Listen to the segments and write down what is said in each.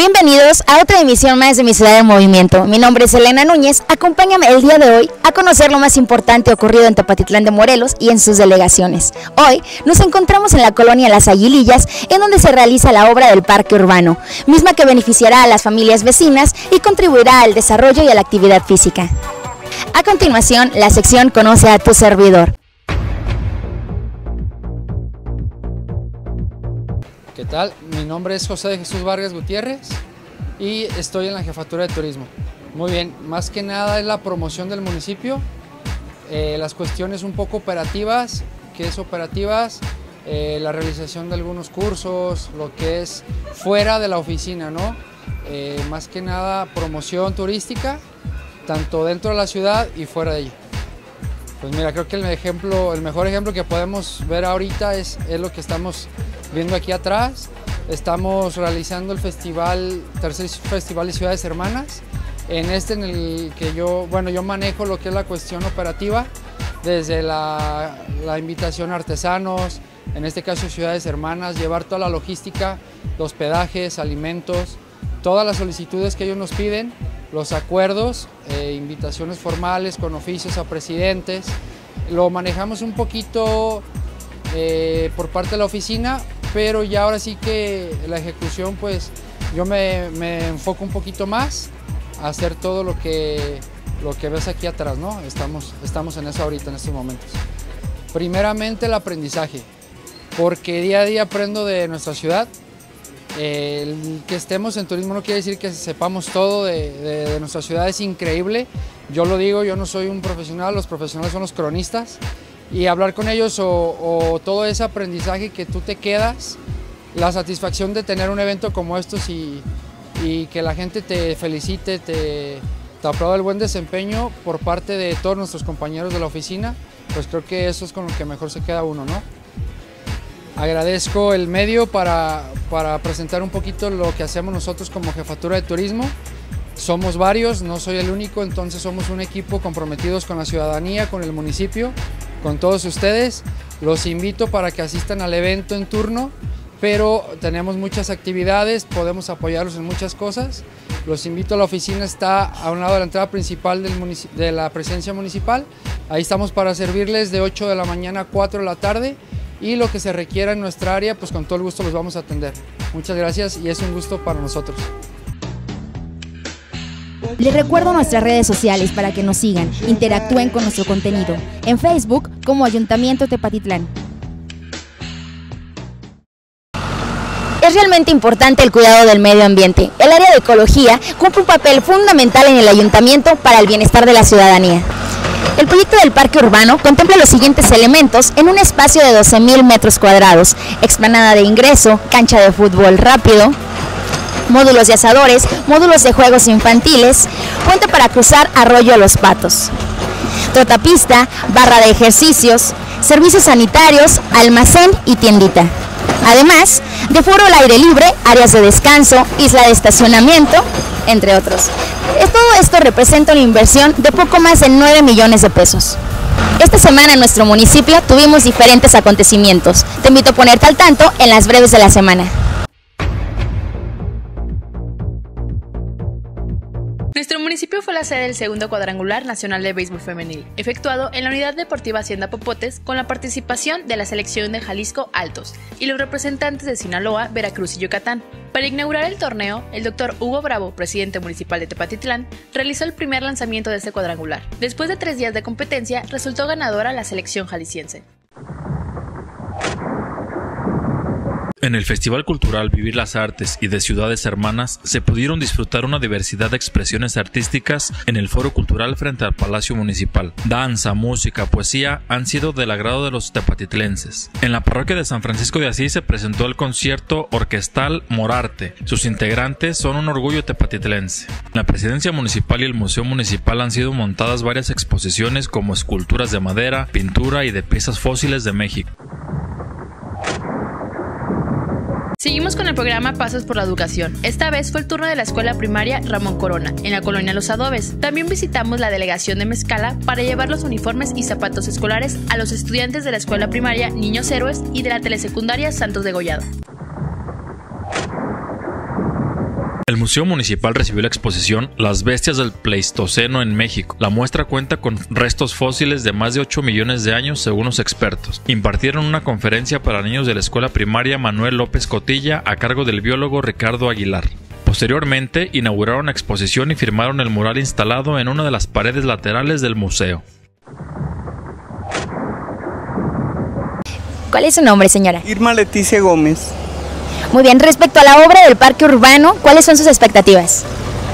Bienvenidos a otra emisión más de Mi Ciudad en Movimiento. Mi nombre es Elena Núñez. Acompáñame el día de hoy a conocer lo más importante ocurrido en Tepatitlán de Morelos y en sus delegaciones. Hoy nos encontramos en la colonia Las Aguilillas, en donde se realiza la obra del Parque Urbano, misma que beneficiará a las familias vecinas y contribuirá al desarrollo y a la actividad física. A continuación, la sección Conoce a tu servidor. ¿Qué tal? Mi nombre es José de Jesús Vargas Gutiérrez y estoy en la jefatura de turismo. Muy bien, más que nada es la promoción del municipio, eh, las cuestiones un poco operativas, que es operativas, eh, la realización de algunos cursos, lo que es fuera de la oficina, ¿no? Eh, más que nada promoción turística, tanto dentro de la ciudad y fuera de ella. Pues mira, creo que el, ejemplo, el mejor ejemplo que podemos ver ahorita es, es lo que estamos viendo aquí atrás. Estamos realizando el festival, tercer festival de Ciudades Hermanas. En este en el que yo, bueno, yo manejo lo que es la cuestión operativa, desde la, la invitación a artesanos, en este caso Ciudades Hermanas, llevar toda la logística, los hospedajes, alimentos, todas las solicitudes que ellos nos piden, los acuerdos, eh, invitaciones formales con oficios a presidentes. Lo manejamos un poquito eh, por parte de la oficina, pero ya ahora sí que la ejecución, pues yo me, enfoco un poquito más a hacer todo lo que, lo que ves aquí atrás, ¿no? Estamos, estamos en eso ahorita, en estos momentos. Primeramente el aprendizaje, porque día a día aprendo de nuestra ciudad. El que estemos en turismo no quiere decir que sepamos todo de, nuestra ciudad, es increíble. Yo lo digo, yo no soy un profesional, los profesionales son los cronistas y hablar con ellos o, todo ese aprendizaje que tú te quedas, la satisfacción de tener un evento como estos y, que la gente te felicite, te, te el buen desempeño por parte de todos nuestros compañeros de la oficina, pues creo que eso es con lo que mejor se queda uno, ¿no? Agradezco el medio para, para presentar un poquito lo que hacemos nosotros como jefatura de turismo. Somos varios, no soy el único, entonces somos un equipo comprometidos con la ciudadanía, con el municipio con todos ustedes. Los invito para que asistan al evento en turno, pero tenemos muchas actividades, podemos apoyarlos en muchas cosas. Los invito a la oficina, está a un lado de la entrada principal de la presencia municipal. Ahí estamos para servirles de 8 de la mañana a 4 de la tarde y lo que se requiera en nuestra área, pues con todo el gusto los vamos a atender. Muchas gracias y es un gusto para nosotros. Les recuerdo nuestras redes sociales para que nos sigan, interactúen con nuestro contenido. En Facebook como Ayuntamiento Tepatitlán. Es realmente importante el cuidado del medio ambiente. El área de ecología cumple un papel fundamental en el ayuntamiento para el bienestar de la ciudadanía. El proyecto del parque urbano contempla los siguientes elementos en un espacio de 12.000 metros cuadrados, explanada de ingreso, cancha de fútbol rápido, módulos de asadores, módulos de juegos infantiles, puente para cruzar Arroyo Los Patos, trotapista, barra de ejercicios, servicios sanitarios, almacén y tiendita. Además de foro al aire libre, áreas de descanso, isla de estacionamiento, entre otros. Todo esto representa una inversión de poco más de 9 millones de pesos. Esta semana en nuestro municipio tuvimos diferentes acontecimientos. Te invito a ponerte al tanto en las breves de la semana. Nuestro municipio fue la sede del segundo cuadrangular nacional de béisbol femenil, efectuado en la Unidad Deportiva Hacienda Popotes con la participación de la selección de Jalisco Altos y los representantes de Sinaloa, Veracruz y Yucatán. Para inaugurar el torneo, el doctor Hugo Bravo, presidente municipal de Tepatitlán, realizó el primer lanzamiento de este cuadrangular. Después de tres días de competencia, resultó ganadora la selección jalisciense. En el Festival Cultural Vivir las Artes y de Ciudades Hermanas se pudieron disfrutar una diversidad de expresiones artísticas en el Foro Cultural frente al Palacio Municipal. Danza, música, poesía han sido del agrado de los tepatitlenses. En la parroquia de San Francisco de Asís se presentó el concierto orquestal Morarte. Sus integrantes son un orgullo tepatitlense. En la presidencia municipal y el Museo Municipal han sido montadas varias exposiciones como esculturas de madera, pintura y de piezas fósiles de México. Seguimos con el programa Pasos por la Educación. Esta vez fue el turno de la escuela primaria Ramón Corona, en la colonia Los Adobes. También visitamos la delegación de Mezcala para llevar los uniformes y zapatos escolares a los estudiantes de la escuela primaria Niños Héroes y de la telesecundaria Santos de Gollado. El Museo Municipal recibió la exposición Las Bestias del Pleistoceno en México. La muestra cuenta con restos fósiles de más de 8 millones de años según los expertos. Impartieron una conferencia para niños de la escuela primaria Manuel López Cotilla a cargo del biólogo Ricardo Aguilar. Posteriormente, inauguraron la exposición y firmaron el mural instalado en una de las paredes laterales del museo. ¿Cuál es su nombre, señora? Irma Leticia Gómez. Muy bien, respecto a la obra del parque urbano, ¿cuáles son sus expectativas?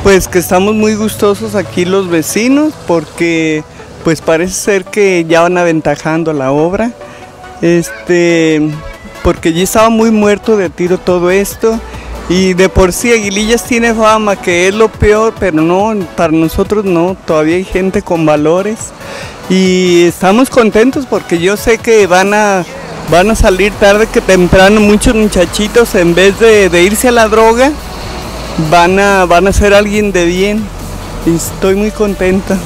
Pues que estamos muy gustosos aquí los vecinos porque pues parece ser que ya van aventajando la obra. Este, porque ya estaba muy muerto de tiro todo esto y de por sí Aguilillas tiene fama que es lo peor, pero no, para nosotros no, todavía hay gente con valores y estamos contentos porque yo sé que van a, van a salir tarde que temprano muchos muchachitos en vez de, irse a la droga van a, van a ser alguien de bien y estoy muy contenta.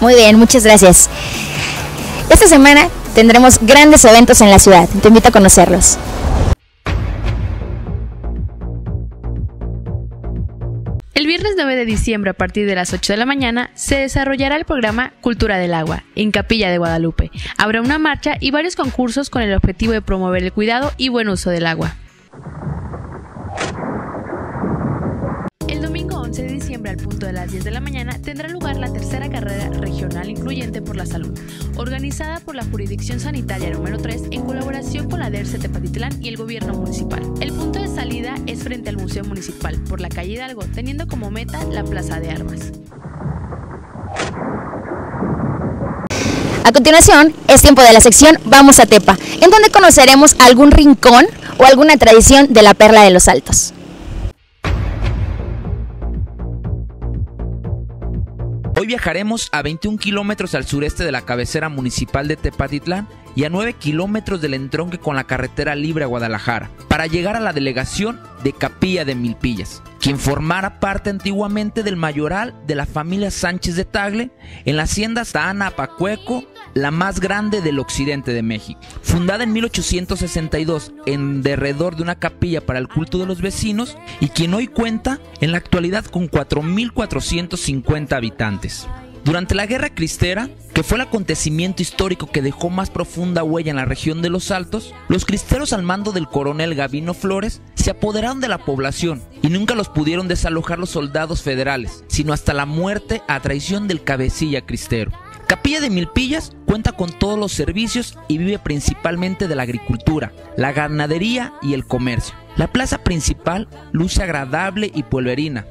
Muy bien, muchas gracias. Esta semana tendremos grandes eventos en la ciudad, te invito a conocerlos. 9 de diciembre a partir de las 8 de la mañana se desarrollará el programa Cultura del Agua en Capilla de Guadalupe. Habrá una marcha y varios concursos con el objetivo de promover el cuidado y buen uso del agua. Al punto de las 10 de la mañana tendrá lugar la tercera carrera regional incluyente por la salud, organizada por la Jurisdicción Sanitaria número 3 en colaboración con la DERCE Tepatitlán y el gobierno municipal. El punto de salida es frente al Museo Municipal, por la calle Hidalgo, teniendo como meta la Plaza de Armas. A continuación, es tiempo de la sección Vamos a Tepa, en donde conoceremos algún rincón o alguna tradición de la Perla de los Altos. Hoy viajaremos a 21 kilómetros al sureste de la cabecera municipal de Tepatitlán y a 9 kilómetros del entronque con la carretera libre a Guadalajara, para llegar a la delegación de Capilla de Milpillas, quien formara parte antiguamente del mayoral de la familia Sánchez de Tagle en la hacienda Tana Pacueco, la más grande del occidente de México. Fundada en 1862 en derredor de una capilla para el culto de los vecinos y quien hoy cuenta en la actualidad con 4.450 habitantes. Durante la Guerra Cristera, que fue el acontecimiento histórico que dejó más profunda huella en la región de los Altos, los cristeros al mando del coronel Gavino Flores se apoderaron de la población y nunca los pudieron desalojar los soldados federales, sino hasta la muerte a traición del cabecilla cristero. Capilla de Milpillas cuenta con todos los servicios y vive principalmente de la agricultura, la ganadería y el comercio. La plaza principal luce agradable y pueblerina,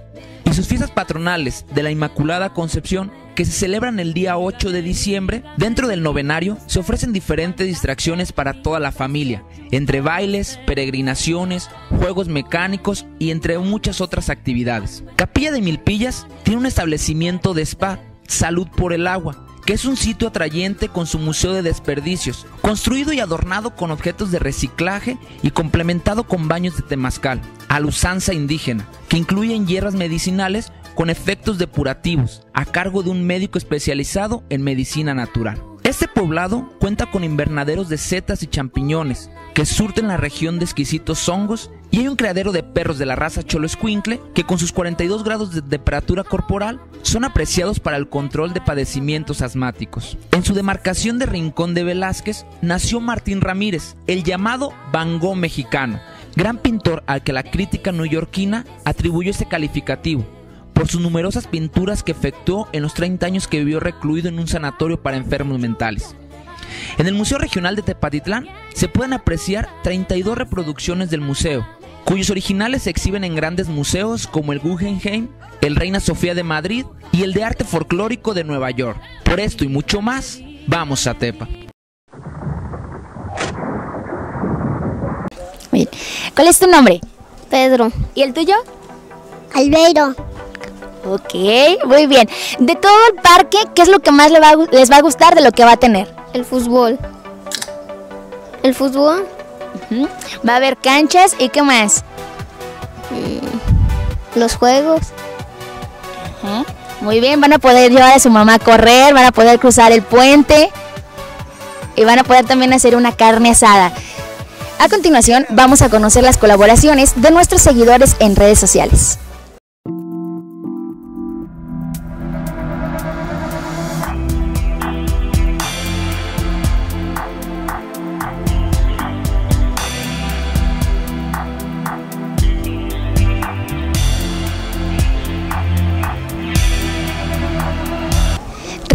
y sus fiestas patronales de la Inmaculada Concepción, que se celebran el día 8 de diciembre, dentro del novenario se ofrecen diferentes distracciones para toda la familia, entre bailes, peregrinaciones, juegos mecánicos y entre muchas otras actividades. Capilla de Milpillas tiene un establecimiento de spa, Salud por el Agua, que es un sitio atrayente con su museo de desperdicios, construido y adornado con objetos de reciclaje y complementado con baños de temazcal, a la usanza indígena, que incluyen hierbas medicinales con efectos depurativos, a cargo de un médico especializado en medicina natural. Este poblado cuenta con invernaderos de setas y champiñones, que surten la región de exquisitos hongos, y hay un criadero de perros de la raza Cholo Escuincle que con sus 42 grados de temperatura corporal son apreciados para el control de padecimientos asmáticos. En su demarcación de Rincón de Velázquez nació Martín Ramírez, el llamado Van mexicano, gran pintor al que la crítica neoyorquina atribuyó este calificativo por sus numerosas pinturas que efectuó en los 30 años que vivió recluido en un sanatorio para enfermos mentales. En el Museo Regional de Tepatitlán se pueden apreciar 32 reproducciones del museo, cuyos originales se exhiben en grandes museos como el Guggenheim, el Reina Sofía de Madrid y el de Arte Folclórico de Nueva York. Por esto y mucho más, vamos a Tepa. Bien. ¿Cuál es tu nombre? Pedro. ¿Y el tuyo? Albeiro. Ok, muy bien. De todo el parque, ¿qué es lo que más le va a gu- les va a gustar de lo que va a tener? El fútbol. El fútbol. Va a haber canchas y qué más. Los juegos. Muy bien, van a poder llevar a su mamá a correr, van a poder cruzar el puente y van a poder también hacer una carne asada. A continuación, vamos a conocer las colaboraciones de nuestros seguidores en redes sociales.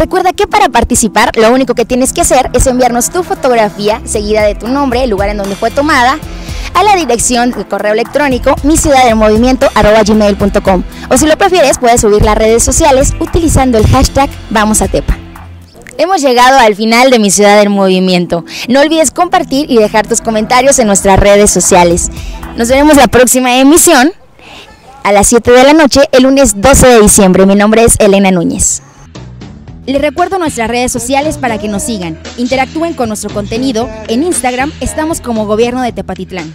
Recuerda que para participar lo único que tienes que hacer es enviarnos tu fotografía seguida de tu nombre, el lugar en donde fue tomada, a la dirección de correo electrónico mi ciudad movimiento o si lo prefieres puedes subir las redes sociales utilizando el hashtag vamos a Tepa. Hemos llegado al final de mi ciudad del movimiento. No olvides compartir y dejar tus comentarios en nuestras redes sociales. Nos veremos la próxima emisión a las 7 de la noche el lunes 12 de diciembre. Mi nombre es Elena Núñez. Les recuerdo nuestras redes sociales para que nos sigan. Interactúen con nuestro contenido. En Instagram estamos como Gobierno de Tepatitlán.